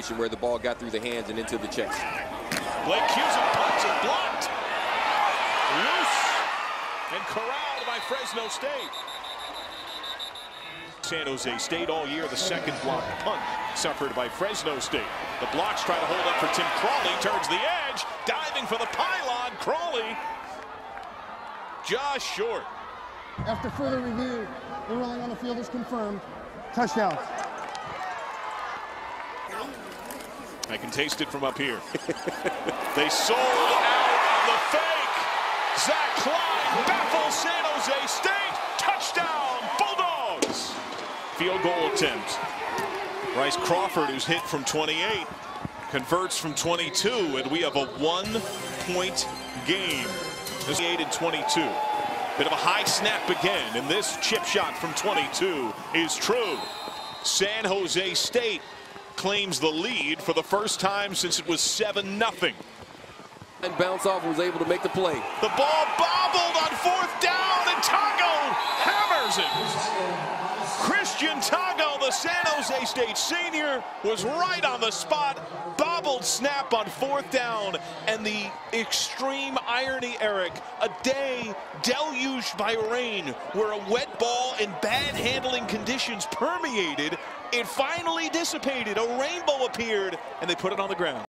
situation where the ball got through the hands and into the chest. Blake Cusick punts it blocked. Loose and corralled by Fresno State. San Jose State all year, the second block punt suffered by Fresno State. The blocks try to hold up for Tim Crawley, turns the edge, diving for the pylon. Crawley just short. After further review, the ruling on the field is confirmed. Touchdown. I can taste it from up here. they sold out on the fake. Zach Klein baffles San Jose State. Touchdown, Bulldogs. Field goal attempt. Bryce Crawford, who's hit from 28, converts from 22, and we have a one-point game. This 8 and 22. Bit of a high snap again, and this chip shot from 22 is true. San Jose State claims the lead for the first time since it was 7-0. And bounce off was able to make the play. The ball bobbled on fourth down, and Tago hammers it. Christian Tago, San Jose State senior, was right on the spot. Bobbled snap on fourth down. And the extreme irony, Eric, a day deluged by rain where a wet ball and bad handling conditions permeated. It finally dissipated. A rainbow appeared, and they put it on the ground.